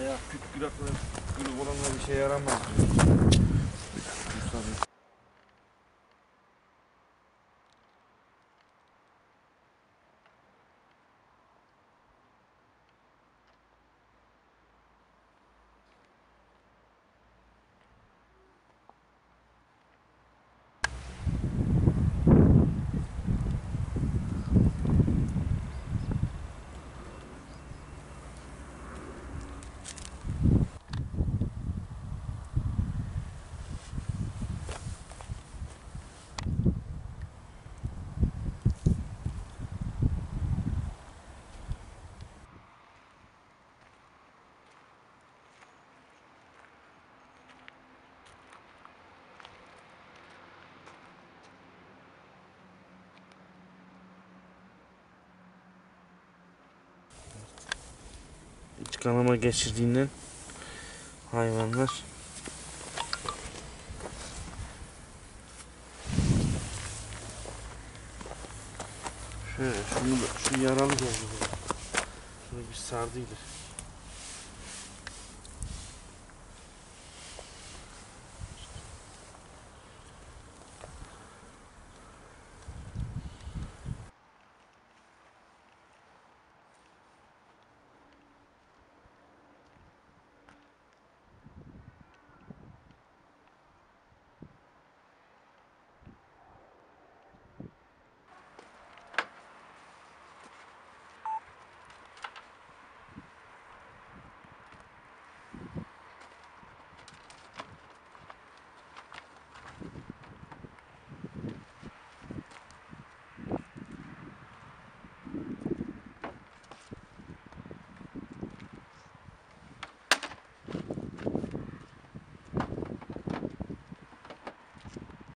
Ayağı kütkülaklı gülü olanlar bir şey yaramaz. Bir İç kanama geçirdiğinden hayvanlar Şöyle şunu da, şu yaralı geldi. Şunu bir sardıydı.